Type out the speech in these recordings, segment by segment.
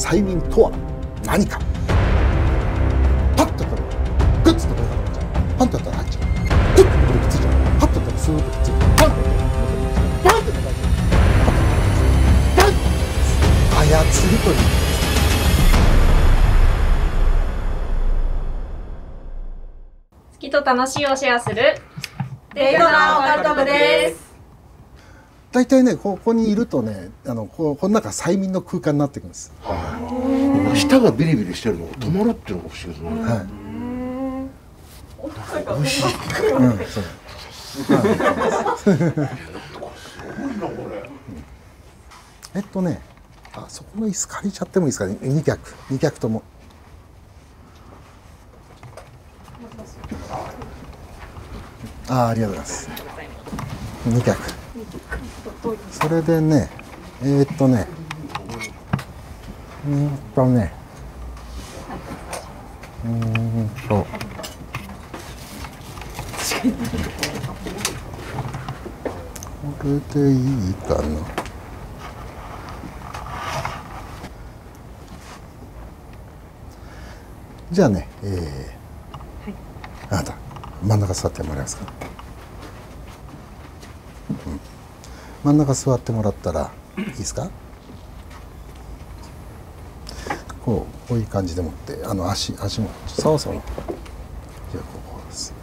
催眠とは何か。パッとやったらグッとこれが入っちゃう。パンとやったら入っちゃう。グッとこれくっついちゃう。パッとやったらスーッとくっついてパンとやったらパンとやったらパンとやっパンとやったら操りという。好きと楽しいをシェアするデートなオカルト部です。大体ねここにいるとねあのここの中催眠の空間になっていくんです、舌がビリビリしてるのが止まるっていうのが不思議ですね。はい。美味しい。うん、そう。えっとねあそこの椅子借りちゃってもいいですかね？二脚。二脚とも。あありがとうございます。二脚それでねえーっとねうーんとねうーんとこれでいいかな。じゃあねえーあなた真ん中座ってもらえますか、うん、真ん中座ってもらったらいいですか？こうこういう感じでもってあの足足もそうそうじゃあこうです。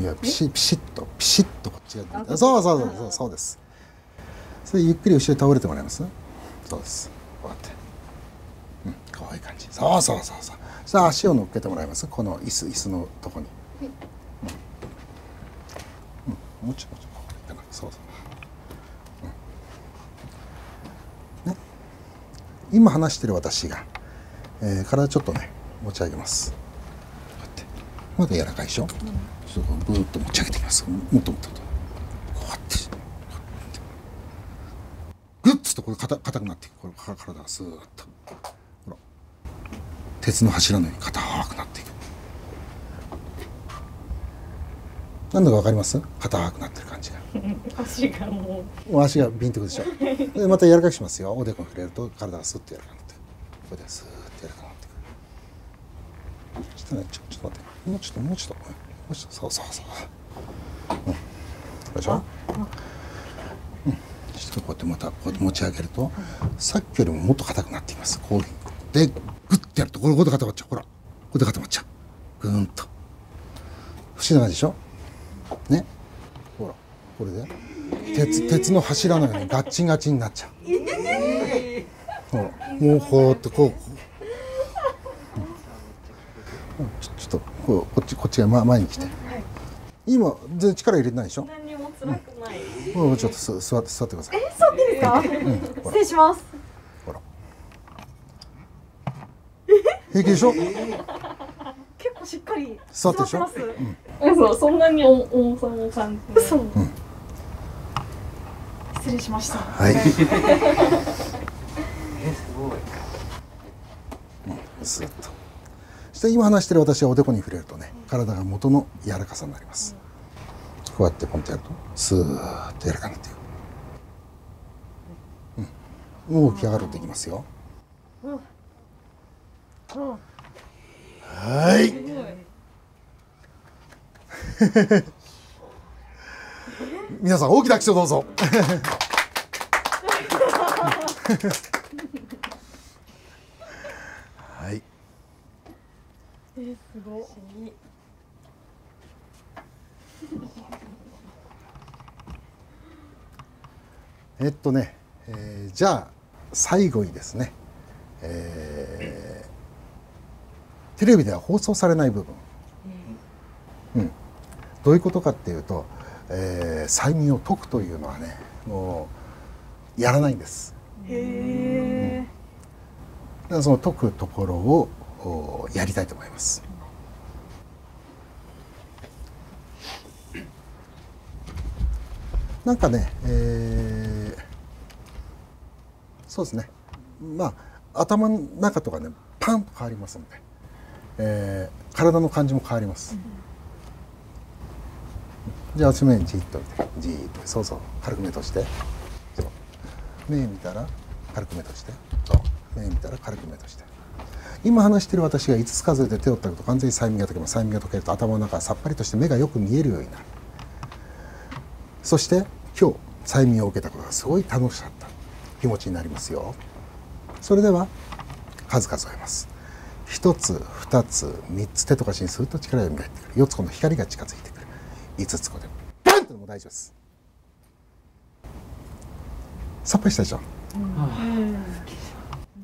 いやピシッピシッとピシッとこっちがそうそうそうそうそうです。それゆっくり後ろに倒れてもらいます？そうです。こうやって。うんこういう感じ。そうそうそうそう。さあ足を乗っけてもらいます？この椅子椅子のとこに、うん。うん、もうちょいもうちょいこうかなそうそう、うんね、今話してる私が、えー体ちょっとね持ち上げます。まだ柔らかいでしょ、うんちょっとブーッと持ち上げてきます。もっともっとこうやって。グッつとこれ硬くなっていく。これ体がスーッと。ほら。鉄の柱のように硬くなっていく。なんだかわかります？硬くなってる感じが。足がももう。足がビンとくるでしょ。でまた柔らかくしますよ。おでこに触れると体がスッと柔らかくなって。これでスーッと柔らかくなってくる。ちょっとねちょちょっと待って。もうちょっともうちょっと。もうちょっとそうそうそう。うん。これでしょう？ん。そしてこうやってまたこうやって持ち上げるとさっきよりももっと硬くなっています。こうでグッてやるとこれこれで固まっちゃう。ほら。これで固まっちゃう。ぐーんと。不思議な感じでしょ？ねほらこれで鉄鉄の柱のようにガッチンガチンになっちゃう。ほらもうこうやってこう。こううんちょっとこうこっちこっちが前前に来て。今全然力入れてないでしょ？何にも辛くない。うんちょっとす座って座ってください。座ってですか？ほら失礼しますほら。平気でしょ？結構しっかり座ってでしょ？ます嘘、そんなに重重さも感じない。嘘失礼しましたはい。うんスーッと。そして今話してる私はおでこに触れるとね、体が元の柔らかさになります。こうやってポンとやると、スーッと柔らかくなっていく。うん。もう起き上がるといきますよ。はい。皆さん大きな拍手をどうぞ。はい。すごいえっとね、えーじゃあ最後にですね、えーテレビでは放送されない部分、どういうことかっていうと、えー催眠を解くというのはねもうやらないんです。へだからその解くところをおやりたいと思います。なんかね、えーそうですね。まあ頭の中とかねパンと変わりますので、えー体の感じも変わります。じゃあ正面にじっと、じっとそうそう軽く目閉じて、目見たら軽く目閉じて。目見たら軽く目閉じて。今話してる私が5つ数えて手をたくと完全に催眠が解けます。催眠が解けると頭の中がさっぱりとして目がよく見えるようになる。そして今日催眠を受けたことがすごい楽しかった。気持ちになりますよ。それでは数数えます。1つ2つ3つ手とかしにすると力が蘇ってくる。4つ今度光が近づいてくる。5つこでバンってのも大丈夫です。さっぱりしたでしょう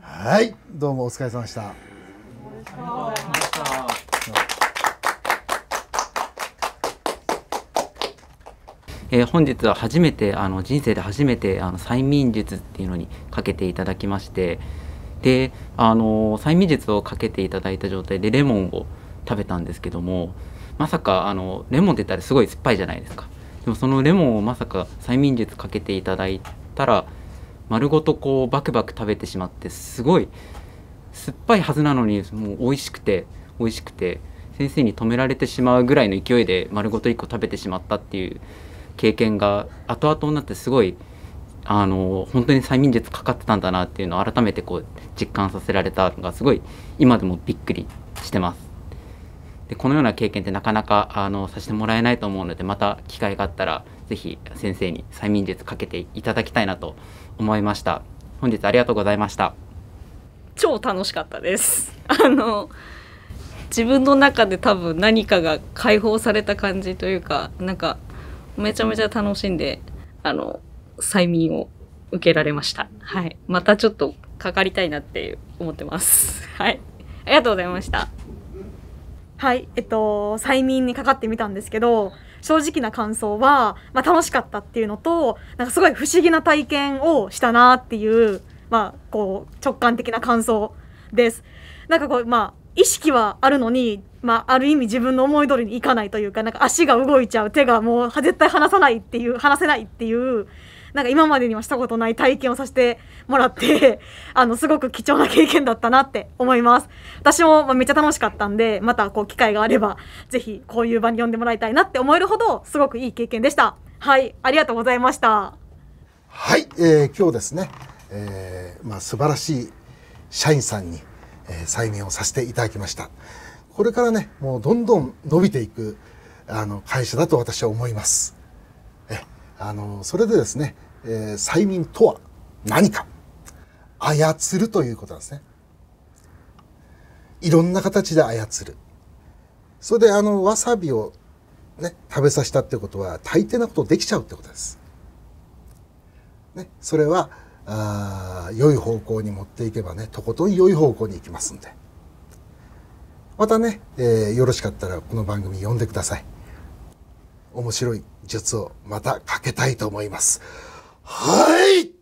はい。どうもお疲れ様でした。えー本日は初めてあの人生で初めてあの催眠術っていうのにかけていただきまして。であの催眠術をかけていただいた状態でレモンを食べたんですけども。まさかあのレモンって言ったらすごい酸っぱいじゃないですかでもそのレモンをまさか催眠術かけていただいたら丸ごとこうバクバク食べてしまってすごい酸っぱいはずなのにもう美味しくて美味しくて先生に止められてしまうぐらいの勢いで丸ごと1個食べてしまったっていう経験が後々になってすごいあの本当に催眠術かかってたんだなっていうのを改めてこう実感させられたのがすごい今でもびっくりしてます。でこのような経験ってなかなかあのさせてもらえないと思うのでまた機会があったらぜひ先生に催眠術かけていただきたいなと思いました。本日ありがとうございました。超楽しかったです。あの自分の中で多分何かが解放された感じというかなんかめちゃめちゃ楽しんであの催眠を受けられました。はい。またちょっとかかりたいなって思ってます。はい。ありがとうございました。はい、えっと、催眠にかかってみたんですけど、正直な感想は、まあ、楽しかったっていうのと、なんかすごい不思議な体験をしたなっていう、まあ、こう、直感的な感想です。なんかこう、まあ、意識はあるのに、まあ、ある意味自分の思い通りにいかないというか、なんか足が動いちゃう、手がもう絶対離さないっていう、離せないっていう、なんか今までにはしたことない体験をさせてもらって、あの、すごく貴重な経験だったなって思います。私もめっちゃ楽しかったんで、またこう機会があれば、ぜひこういう場に呼んでもらいたいなって思えるほど、すごくいい経験でした。はい、ありがとうございました。はい、えー今日ですね、えーまあ、素晴らしい社員さんに、えー催眠をさせていただきましたこれからねもうどんどん伸びていくあの会社だと私は思いますえあのそれでですね、えー催眠とは何か。操るということなんですね。いろんな形で操る。それであのわさびをね食べさせたってことは大抵なことできちゃうってことです。ね、それはあ良い方向に持っていけばねとことん良い方向に行きますんで。またね、えーよろしかったらこの番組呼んでください。面白い術をまたかけたいと思います。はい